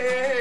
hey.